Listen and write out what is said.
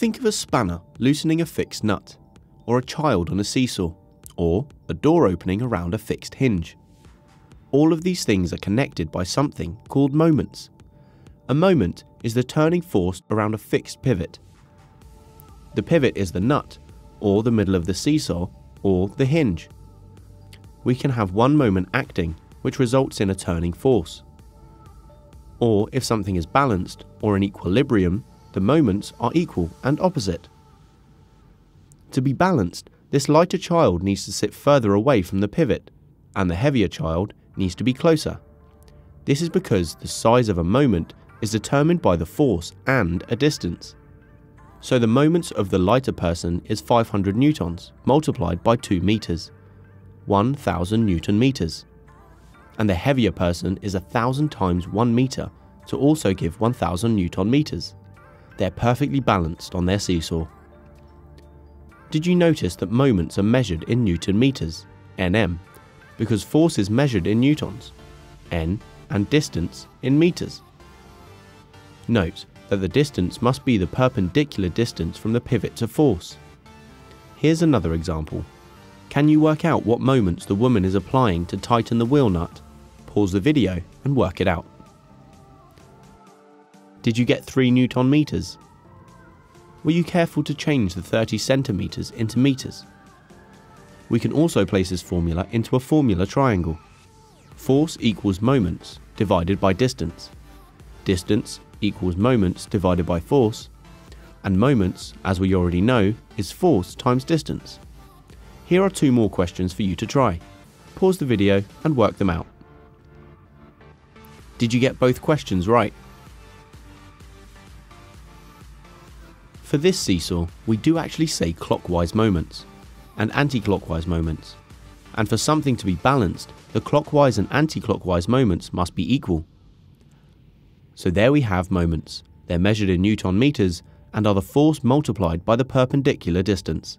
Think of a spanner loosening a fixed nut, or a child on a seesaw, or a door opening around a fixed hinge. All of these things are connected by something called moments. A moment is the turning force around a fixed pivot. The pivot is the nut, or the middle of the seesaw, or the hinge. We can have one moment acting, which results in a turning force. Or if something is balanced or in equilibrium, the moments are equal and opposite. To be balanced, this lighter child needs to sit further away from the pivot, and the heavier child needs to be closer. This is because the size of a moment is determined by the force and a distance. So the moments of the lighter person is 500 newtons multiplied by 2 meters, 1000 newton meters. And the heavier person is 1000 times 1 meter to also give 1000 newton meters. They're perfectly balanced on their seesaw. Did you notice that moments are measured in newton meters, nm, because force is measured in newtons, n, and distance in meters? Note that the distance must be the perpendicular distance from the pivot to force. Here's another example. Can you work out what moments the woman is applying to tighten the wheel nut? Pause the video and work it out. Did you get 3 newton meters? Were you careful to change the 30 centimeters into meters? We can also place this formula into a formula triangle. Force equals moments divided by distance. Distance equals moments divided by force, and moments, as we already know, is force times distance. Here are two more questions for you to try. Pause the video and work them out. Did you get both questions right? For this seesaw, we do actually say clockwise moments and anti-clockwise moments. And for something to be balanced, the clockwise and anti-clockwise moments must be equal. So there we have moments. They're measured in newton meters and are the force multiplied by the perpendicular distance.